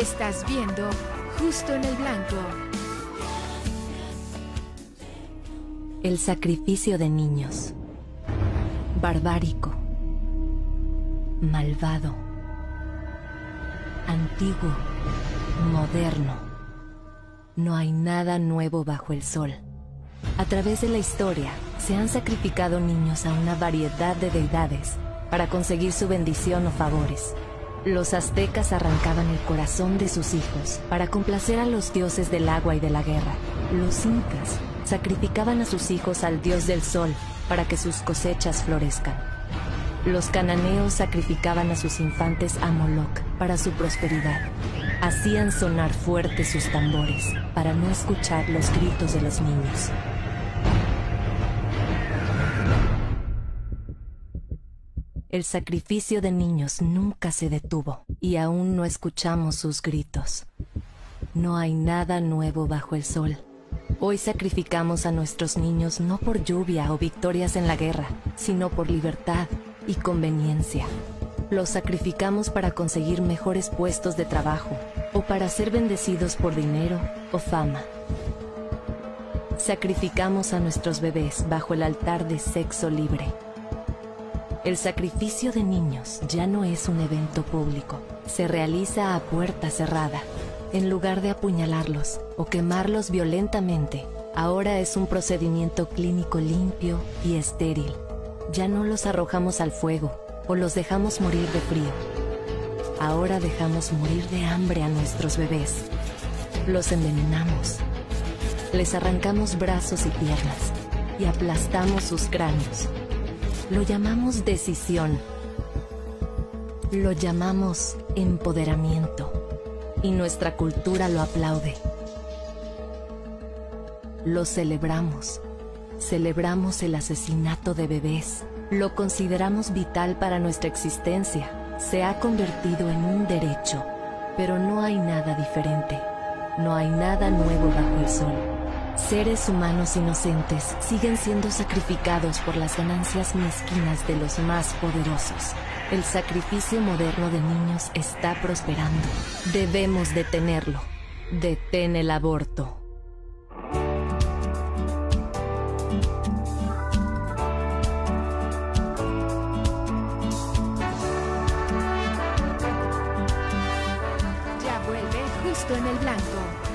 Estás viendo Justo en el Blanco. El sacrificio de niños. Barbárico. Malvado. Antiguo. Moderno. No hay nada nuevo bajo el sol. A través de la historia, se han sacrificado niños a una variedad de deidades para conseguir su bendición o favores. Los aztecas arrancaban el corazón de sus hijos para complacer a los dioses del agua y de la guerra. Los incas sacrificaban a sus hijos al dios del sol para que sus cosechas florezcan. Los cananeos sacrificaban a sus infantes a Moloch para su prosperidad. Hacían sonar fuertes sus tambores para no escuchar los gritos de los niños. El sacrificio de niños nunca se detuvo y aún no escuchamos sus gritos. No hay nada nuevo bajo el sol. Hoy sacrificamos a nuestros niños no por lluvia o victorias en la guerra, sino por libertad y conveniencia. Los sacrificamos para conseguir mejores puestos de trabajo o para ser bendecidos por dinero o fama. Sacrificamos a nuestros bebés bajo el altar de sexo libre el sacrificio de niños ya no es un evento público. Se realiza a puerta cerrada. En lugar de apuñalarlos o quemarlos violentamente, ahora es un procedimiento clínico limpio y estéril. Ya no los arrojamos al fuego o los dejamos morir de frío. Ahora dejamos morir de hambre a nuestros bebés. Los envenenamos. Les arrancamos brazos y piernas y aplastamos sus cráneos lo llamamos decisión. Lo llamamos empoderamiento. Y nuestra cultura lo aplaude. Lo celebramos. Celebramos el asesinato de bebés. Lo consideramos vital para nuestra existencia. Se ha convertido en un derecho. Pero no hay nada diferente. No hay nada nuevo bajo el sol. Seres humanos inocentes siguen siendo sacrificados por las ganancias mezquinas de los más poderosos. El sacrificio moderno de niños está prosperando. Debemos detenerlo. Detén el aborto. Ya vuelve justo en el blanco.